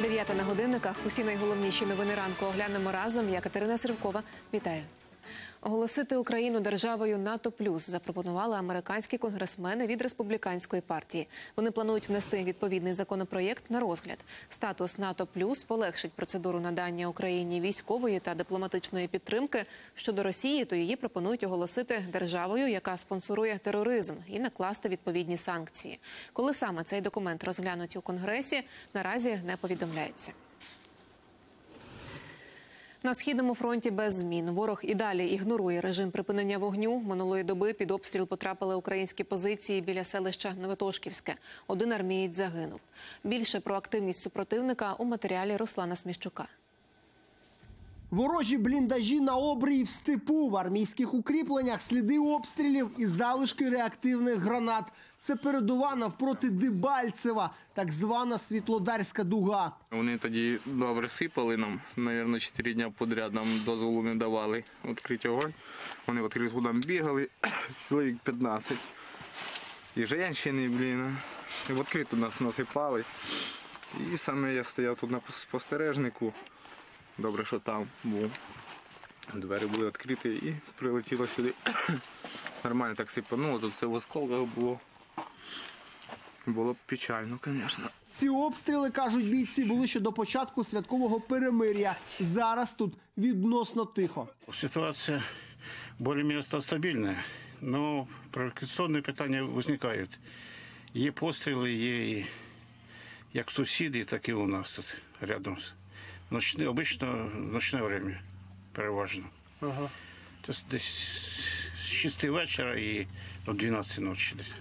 Дев'ята на годинниках. Усі найголовніші новини ранку оглянемо разом. Я Катерина Сривкова. Вітаю. Оголосити Україну державою НАТО плюс запропонували американські конгресмени від республіканської партії. Вони планують внести відповідний законопроєкт на розгляд. Статус НАТО плюс полегшить процедуру надання Україні військової та дипломатичної підтримки щодо Росії. То її пропонують оголосити державою, яка спонсорує тероризм, і накласти відповідні санкції. Коли саме цей документ розглянуть у конгресі, наразі не повідомляється. На східному фронті без змін ворог і далі ігнорує режим припинення вогню. Минулої доби під обстріл потрапили українські позиції біля селища Новотошківське. Один армієць загинув. Більше про активність супротивника у матеріалі Руслана Сміщука. Ворожі бліндажі на обрії в степу в армійських укріпленнях, сліди обстрілів і залишки реактивних гранат. Це передова навпроти Дебальцева, так звана Світлодарська дуга. Вони тоді добре сипали нам, мабуть, 4 дні подряд нам дозволу не давали відкрити огонь. Вони відкрили там бігали, чоловік 15. І жінки, блін, відкрито нас насипали. І саме я стояв тут на спостережнику. Добре, що там був. Двері були відкриті і прилетіло сюди. Нормально так сипануло, тут це в осколках було. Було б печально, звісно. Ці обстріли, кажуть бійці, були ще до початку святкового перемир'я. Зараз тут відносно тихо. Ситуация более-менее ста- стабильная, но провокационные питання возникають. Є постріли, є і як сусіди, так і у нас тут рядом. Ночне, обично ночне время переважно. Ага. Тобто десь з 6 вечора і до 12 ночі десь.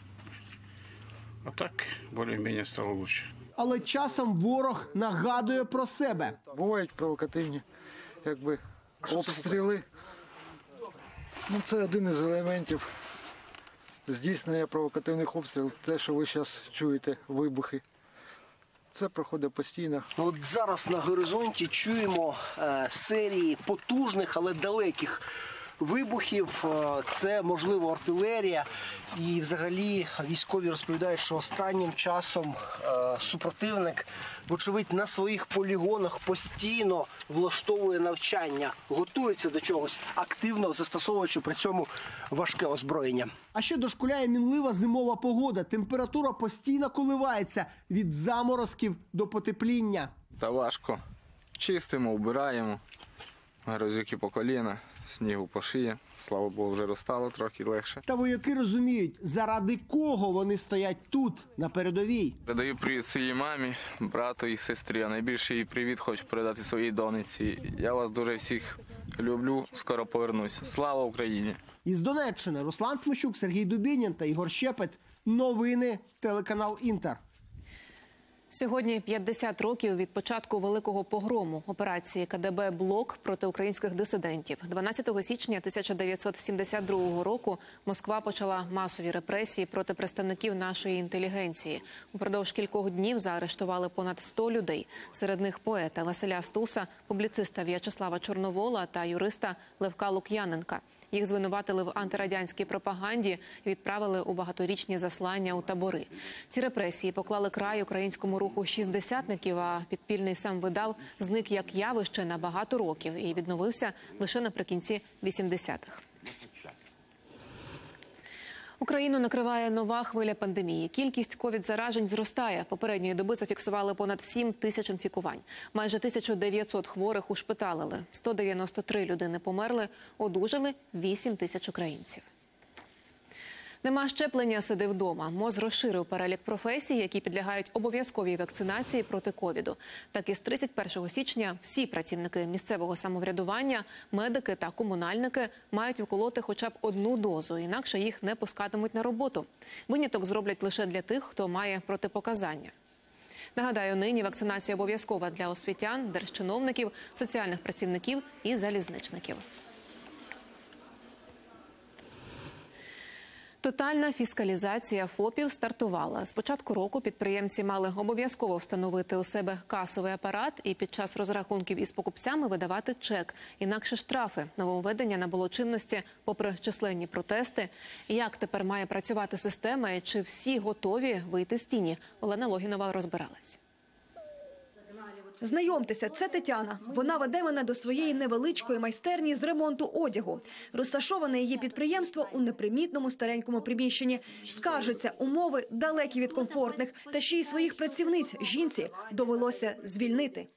А так більш-менш стало лучше. Але часом ворог нагадує про себе. Бувають провокативні якби, обстріли. Ну, це один із елементів здійснення провокативних обстрілів. Те, що ви зараз чуєте, вибухи. Це проходить постійно. Ну, От зараз на горизонті чуємо е, серії потужних, але далеких вибухів. Е, Це можливо артилерія. І взагалі військові розповідають, що останнім часом е, супротивник, вочевидь, на своїх полігонах постійно влаштовує навчання, готується до чогось активно, застосовуючи при цьому важке озброєння. А ще дошкуляє мінлива зимова погода. Температура постійно коливається від заморозків до потепління. Та важко. Чистимо, вбираємо. Грозюки по коліна, снігу по шиї. Слава Богу, вже розстало трохи легше. Та вояки розуміють, заради кого вони стоять тут, на передовій. Передаю привіт своїй мамі, брату і сестрі. А найбільше їй привіт хочу передати своїй донеці. Я вас дуже всіх люблю. Скоро повернусь. Слава Україні! Із Донеччини Руслан Смощук, Сергій Дубінін та Ігор Щепет. Новини телеканал Інтер. Сьогодні 50 років від початку великого погрому операції КДБ Блок проти українських дисидентів. 12 січня 1972 року Москва почала масові репресії проти представників нашої інтелігенції. Упродовж кількох днів заарештували понад 100 людей. Серед них поета Василя Стуса, публіциста В'ячеслава Чорновола та юриста Левка Лук'яненка. Їх звинуватили в антирадянській пропаганді відправили у багаторічні заслання у табори. Ці репресії поклали край українському руху шістдесятників. А підпільний сам видав зник як явище на багато років і відновився лише наприкінці 80-х. Україну накриває нова хвиля пандемії. Кількість ковід-заражень зростає. Попередньої доби зафіксували понад 7 тисяч інфікувань. Майже 1900 хворих ушпиталили. 193 людини померли, одужали 8 тисяч українців. Нема щеплення, сиди вдома. МОЗ розширив перелік професій, які підлягають обов'язковій вакцинації проти ковіду. Так із 31 січня всі працівники місцевого самоврядування, медики та комунальники мають вколоти хоча б одну дозу, інакше їх не пускатимуть на роботу. Виняток зроблять лише для тих, хто має протипоказання. Нагадаю, нині вакцинація обов'язкова для освітян, держчиновників, соціальних працівників і залізничників. Тотальна фіскалізація ФОПів стартувала. З початку року підприємці мали обов'язково встановити у себе касовий апарат і під час розрахунків із покупцями видавати чек. Інакше штрафи. Нововведення набуло чинності попри численні протести. Як тепер має працювати система і чи всі готові вийти з тіні? Олена Логінова розбиралась. Знайомтеся, це Тетяна. Вона веде мене до своєї невеличкої майстерні з ремонту одягу. Розташоване її підприємство у непримітному старенькому приміщенні. Скажеться, умови далекі від комфортних, та ще й своїх працівниць жінці довелося звільнити.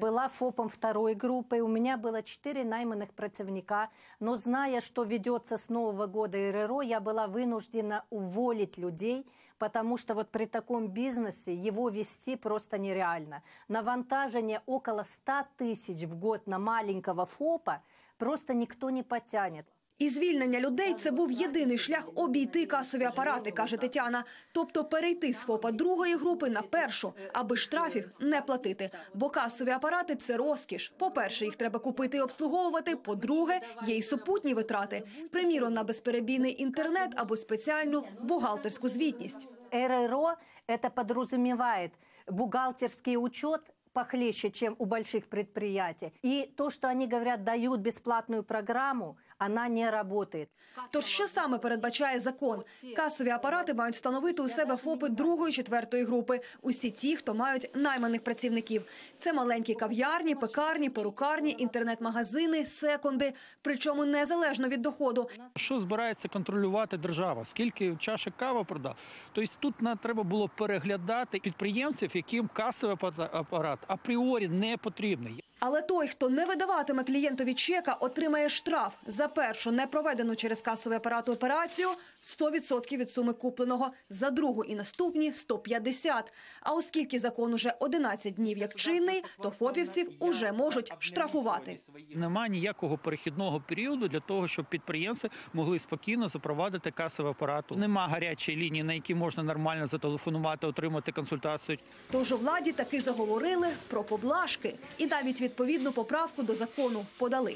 Была ФОПом второй группы, у меня было четыре найманных противника, но зная, что ведется с Нового года РРО, я была вынуждена уволить людей, потому что вот при таком бизнесе его вести просто нереально. Навантажение около 100 тысяч в год на маленького ФОПа просто никто не потянет. І звільнення людей це був єдиний шлях обійти касові апарати, каже Тетяна. Тобто перейти з ФОПа другої групи на першу, аби штрафів не платити. Бо касові апарати це розкіш. По-перше, їх треба купити і обслуговувати. По-друге, є й супутні витрати. Приміром, на безперебійний інтернет або спеціальну бухгалтерську звітність. РРО это подразумевает бухгалтерский учет похлеще, чем у больших предприятий. И то, что они говорят, дают бесплатную программу, она не работает. Тож що саме передбачає закон? Касові апарати мають встановити у себе ФОПи другої, четвертої групи. Усі ті, хто мають найманих працівників. Це маленькі кав'ярні, пекарні, перукарні, інтернет-магазини, секунди. Причому незалежно від доходу. Що збирається контролювати держава? Скільки чашек кава продав? Тобто тут нам треба було переглядати підприємців, яким касовий апарат апріорі не потрібний. Але той, хто не видаватиме клієнтові чека, отримає штраф за першу непроведену через касовий апарат операцію 100% від суми купленого, за другу і наступні 150. А оскільки закон уже 11 днів як чинний, то фопівців уже можуть штрафувати. Нема ніякого перехідного періоду для того, щоб підприємці могли спокійно запровадити касовий апарат. Нема гарячої лінії, на якій можна нормально зателефонувати, отримати консультацію. Тож у владі таки заговорили про поблажки і навіть відповідну поправку до закону подали.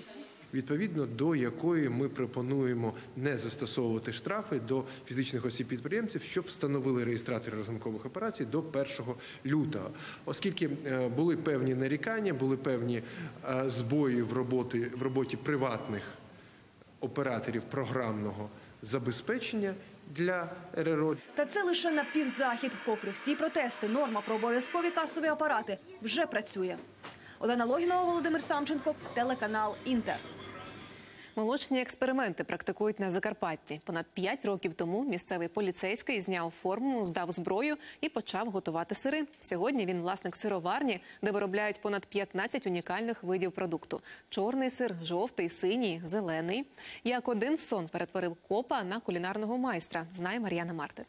Відповідно до якої ми пропонуємо не застосовувати штрафи до фізичних осіб підприємців, щоб встановили реєстратори рахункових операцій до 1 лютого, оскільки е, були певні нарікання, були певні е, збої в роботі в роботі приватних операторів програмного забезпечення для РРО. Та це лише напівзахід. Попри всі протести, норма про обов'язкові касові апарати вже працює. Олена Логінова, Володимир Самченко, телеканал Інтер. Молочні експерименти практикують на Закарпатті. Понад п'ять років тому місцевий поліцейський зняв форму, здав зброю і почав готувати сири. Сьогодні він власник сироварні, де виробляють понад 15 унікальних видів продукту: чорний сир, жовтий, синій, зелений. Як один сон перетворив копа на кулінарного майстра. Знає Мар'яна Мартин.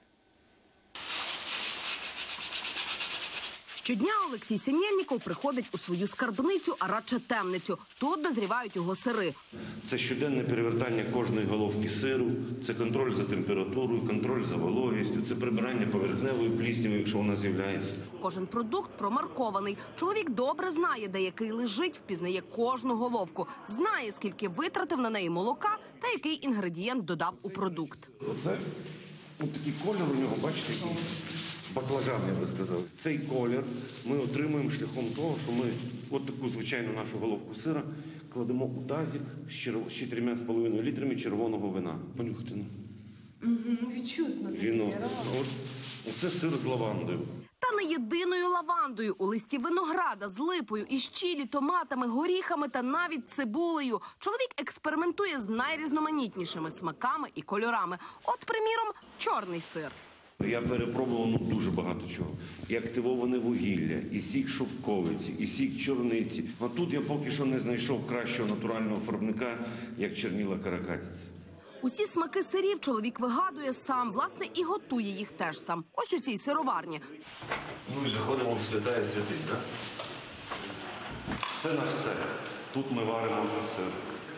Щодня Олексій Синєльніков приходить у свою скарбницю, а радше темницю. Тут дозрівають його сири. Це щоденне перевертання кожної головки сиру, це контроль за температурою, контроль за вологістю, це прибирання поверхневої плісняви, якщо вона з'являється. Кожен продукт промаркований. Чоловік добре знає, де який лежить, впізнає кожну головку, знає, скільки витратив на неї молока та який інгредієнт додав у продукт. Оце от такий колір у нього, бачите, який баклажан, я би сказав. Цей колір ми отримуємо шляхом того, що ми от таку звичайну нашу головку сира кладемо у тазик з чер- з 4,5 літрами червоного вина. Понюхайте. ну. Відчутно. Віно. От, оце сир з лавандою. Та не єдиною лавандою у листі винограда з липою, із чілі, томатами, горіхами та навіть цибулею. Чоловік експериментує з найрізноманітнішими смаками і кольорами. От, приміром, чорний сир. Я перепробував ну, дуже багато чого. І активоване вугілля, і сік шовковиці, і сік чорниці. А тут я поки що не знайшов кращого натурального фарбника, як черніла каракатиця. Усі смаки сирів чоловік вигадує сам, власне, і готує їх теж сам. Ось у цій сироварні. Ну і заходимо в святая святих, так? Це наш цех. Тут ми варимо сир.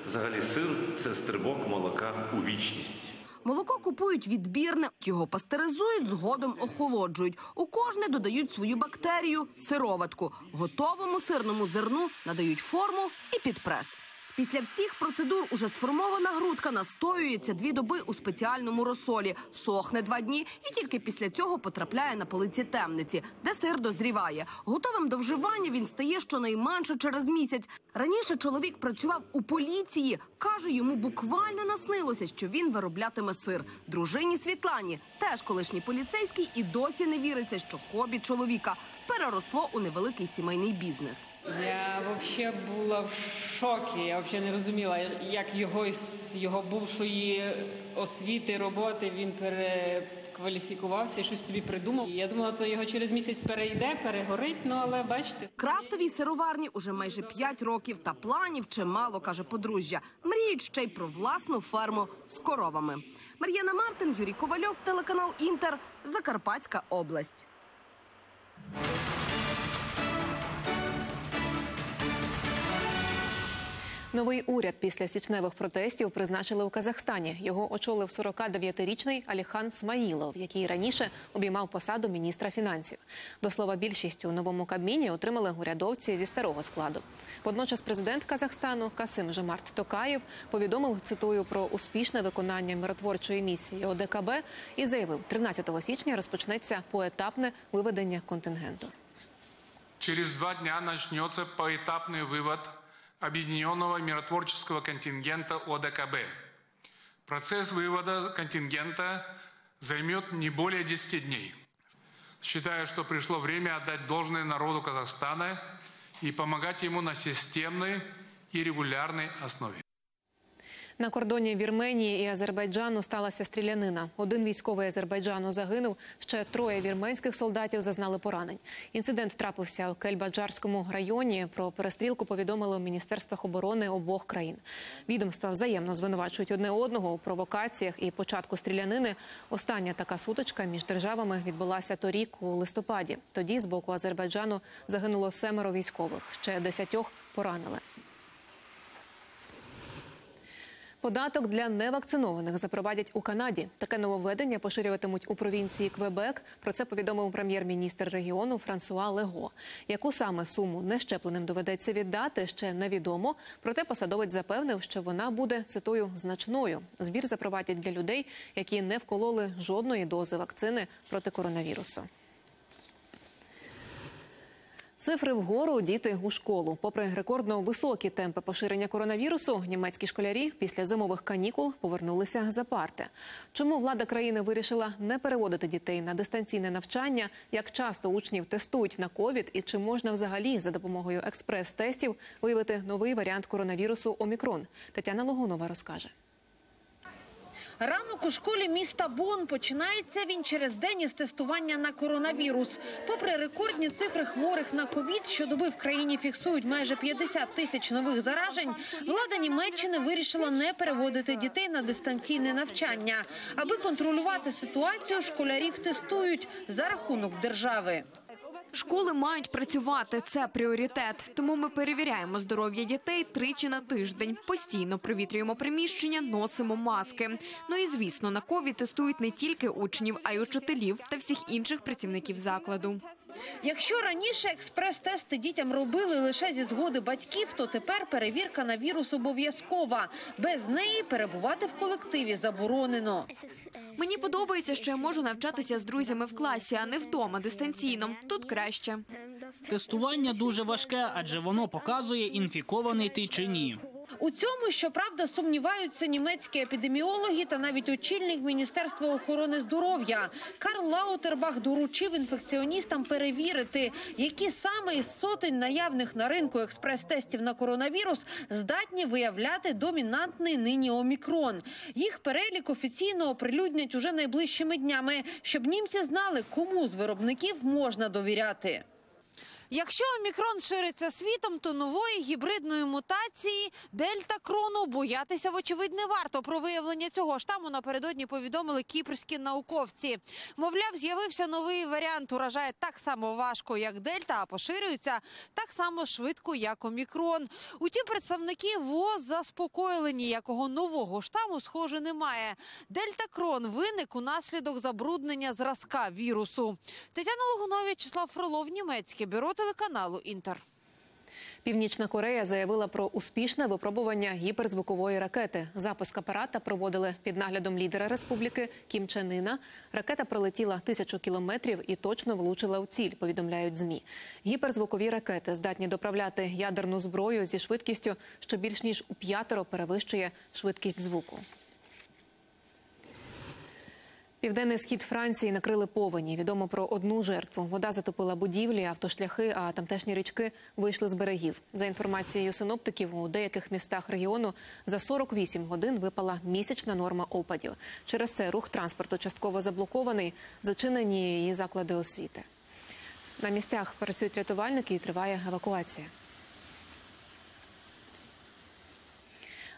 Взагалі сир це стрибок молока у вічність. Молоко купують відбірне, його пастеризують, згодом охолоджують. У кожне додають свою бактерію сироватку. Готовому сирному зерну надають форму і підпрес. Після всіх процедур уже сформована грудка настоюється дві доби у спеціальному розсолі, сохне два дні і тільки після цього потрапляє на полиці темниці, де сир дозріває. Готовим до вживання він стає щонайменше через місяць. Раніше чоловік працював у поліції. Каже, йому буквально наснилося, що він вироблятиме сир. Дружині Світлані, теж колишній поліцейський, і досі не віриться, що хобі чоловіка переросло у невеликий сімейний бізнес. Я взагалі була в шокі. Я взагалі не розуміла, як його із його бувшої освіти, роботи він перекваліфікувався і щось собі придумав. Я думала, то його через місяць перейде, перегорить. Ну але бачите, Крафтовій сироварні уже майже 5 років та планів чимало, каже подружжя. Мріють ще й про власну ферму з коровами. Мар'яна Мартин, Юрій Ковальов, телеканал Інтер, Закарпатська область. Новий уряд після січневих протестів призначили в Казахстані. Його очолив 49-річний Аліхан Смаїлов, який раніше обіймав посаду міністра фінансів. До слова, більшість у новому кабміні отримали урядовці зі старого складу. Водночас президент Казахстану Касим Жомарт Токаєв повідомив, цитую, про успішне виконання миротворчої місії ОДКБ і заявив, 13 січня розпочнеться поетапне виведення контингенту. Через два дня начнется поэтапный вывод Объединенного миротворческого контингента ОДКБ. Процесс вывода контингента займет не более 10 дней. Считаю, что пришло время отдать должное народу Казахстана и помогать ему на системной и регулярной основе. На кордоні Вірменії і Азербайджану сталася стрілянина. Один військовий Азербайджану загинув. Ще троє вірменських солдатів зазнали поранень. Інцидент трапився у Кельбаджарському районі. Про перестрілку повідомили у міністерствах оборони обох країн. Відомства взаємно звинувачують одне одного у провокаціях і початку стрілянини. Остання така сутичка між державами відбулася торік у листопаді. Тоді з боку Азербайджану загинуло семеро військових. Ще десятьох поранили. Податок для невакцинованих запровадять у Канаді. Таке нововведення поширюватимуть у провінції Квебек. Про це повідомив прем'єр-міністр регіону Франсуа Лего. Яку саме суму нещепленим доведеться віддати, ще невідомо. Проте посадовець запевнив, що вона буде цитую значною. Збір запровадять для людей, які не вкололи жодної дози вакцини проти коронавірусу. Цифри вгору діти у школу. Попри рекордно високі темпи поширення коронавірусу, німецькі школярі після зимових канікул повернулися за парти. Чому влада країни вирішила не переводити дітей на дистанційне навчання? Як часто учнів тестують на ковід і чи можна взагалі за допомогою експрес-тестів виявити новий варіант коронавірусу Омікрон? Тетяна Логунова розкаже. Ранок у школі міста Бон починається він через день із тестування на коронавірус. Попри рекордні цифри хворих на ковід, щодоби в країні фіксують майже 50 тисяч нових заражень. Влада Німеччини вирішила не переводити дітей на дистанційне навчання. Аби контролювати ситуацію, школярів тестують за рахунок держави. Школи мають працювати. Це пріоритет. Тому ми перевіряємо здоров'я дітей тричі на тиждень. Постійно провітрюємо приміщення, носимо маски. Ну і звісно, на ковід тестують не тільки учнів, а й учителів та всіх інших працівників закладу. Якщо раніше експрес-тести дітям робили лише зі згоди батьків, то тепер перевірка на вірус обов'язкова. Без неї перебувати в колективі заборонено. Мені подобається, що я можу навчатися з друзями в класі, а не вдома дистанційно. Тут краще. Тестування дуже важке, адже воно показує, інфікований ти чи ні. У цьому, щоправда, сумніваються німецькі епідеміологи та навіть очільник Міністерства охорони здоров'я. Карл Лаутербах доручив інфекціоністам перевірити, які саме із сотень наявних на ринку експрес-тестів на коронавірус здатні виявляти домінантний нині омікрон. Їх перелік офіційно оприлюднять уже найближчими днями, щоб німці знали, кому з виробників можна довіряти. Якщо омікрон шириться світом, то нової гібридної мутації дельта крону боятися вочевидь не варто. Про виявлення цього штаму напередодні повідомили кіпрські науковці. Мовляв, з'явився новий варіант. Уражає так само важко, як дельта, а поширюється так само швидко, як омікрон. Утім, представники ВОЗ заспокоїли ніякого нового штаму, схоже, немає. Дельта крон виник унаслідок забруднення зразка вірусу. Тетяна Логунова, В'ячеслав Фролов, німецьке бюро телеканалу Інтер. Північна Корея заявила про успішне випробування гіперзвукової ракети. Запуск апарата проводили під наглядом лідера республіки Кім Чен Іна. Ракета пролетіла тисячу кілометрів і точно влучила у ціль. Повідомляють змі. Гіперзвукові ракети здатні доправляти ядерну зброю зі швидкістю, що більш ніж у п'ятеро перевищує швидкість звуку. Південний схід Франції накрили повені. Відомо про одну жертву. Вода затопила будівлі, автошляхи, а тамтешні річки вийшли з берегів. За інформацією синоптиків, у деяких містах регіону за 48 годин випала місячна норма опадів. Через це рух транспорту частково заблокований, зачинені її заклади освіти. На місцях працюють рятувальники і триває евакуація.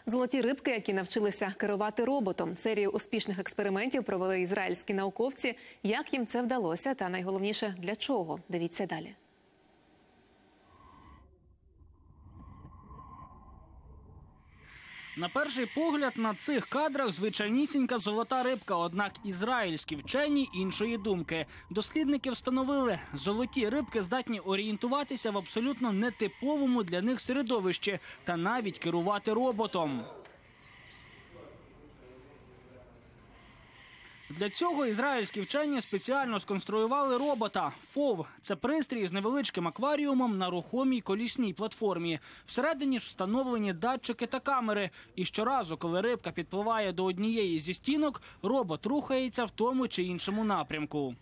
Золоті рибки, які навчилися керувати роботом. Серію успішних експериментів провели ізраїльські науковці. Як їм це вдалося, та найголовніше для чого? Дивіться далі. На перший погляд на цих кадрах звичайнісінька золота рибка. Однак ізраїльські вчені іншої думки. Дослідники встановили, золоті рибки здатні орієнтуватися в абсолютно нетиповому для них середовищі та навіть керувати роботом. Для цього ізраїльські вчені спеціально сконструювали робота. ФОВ це пристрій з невеличким акваріумом на рухомій колісній платформі. Всередині ж встановлені датчики та камери. І щоразу, коли рибка підпливає до однієї зі стінок, робот рухається в тому чи іншому напрямку.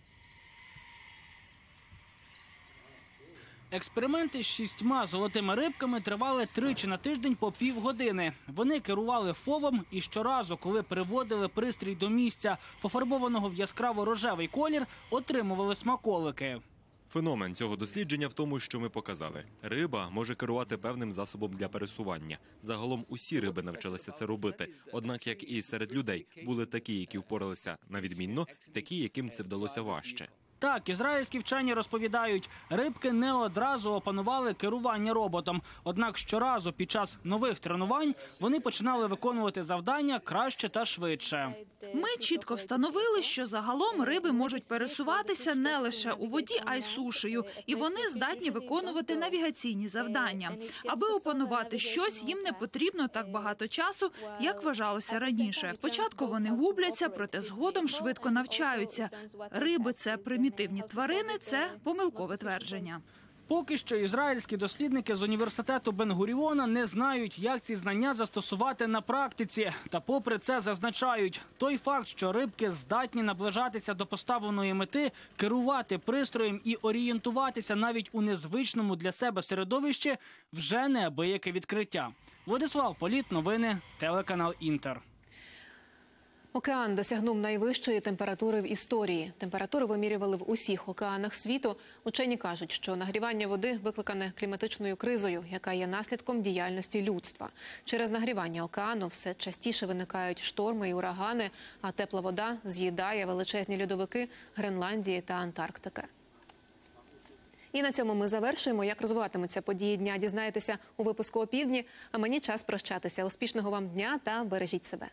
Експерименти з шістьма золотими рибками тривали тричі на тиждень по півгодини. Вони керували фовом і щоразу, коли приводили пристрій до місця, пофарбованого в яскраво рожевий колір, отримували смаколики. Феномен цього дослідження в тому, що ми показали. Риба може керувати певним засобом для пересування. Загалом усі риби навчилися це робити. Однак, як і серед людей, були такі, які впоралися на відмінно, такі, яким це вдалося важче. Так, ізраїльські вчені розповідають, рибки не одразу опанували керування роботом. Однак щоразу під час нових тренувань вони починали виконувати завдання краще та швидше. Ми чітко встановили, що загалом риби можуть пересуватися не лише у воді, а й сушею, і вони здатні виконувати навігаційні завдання. Аби опанувати щось, їм не потрібно так багато часу, як вважалося раніше. Спочатку вони губляться, проте згодом швидко навчаються. Риби це примітивні тварини, це помилкове твердження. Поки що ізраїльські дослідники з університету Бен-Гуріона не знають, як ці знання застосувати на практиці. Та, попри це, зазначають той факт, що рибки здатні наближатися до поставленої мети, керувати пристроєм і орієнтуватися навіть у незвичному для себе середовищі, вже неабияке відкриття. Владислав Політ, новини, телеканал Інтер. Океан досягнув найвищої температури в історії. Температуру вимірювали в усіх океанах світу. Учені кажуть, що нагрівання води викликане кліматичною кризою, яка є наслідком діяльності людства. Через нагрівання океану все частіше виникають шторми і урагани, а тепла вода з'їдає величезні льодовики Гренландії та Антарктики. І на цьому ми завершуємо. Як розвиватимуться події дня, дізнаєтеся у випуску опівдні. А мені час прощатися. Успішного вам дня та бережіть себе.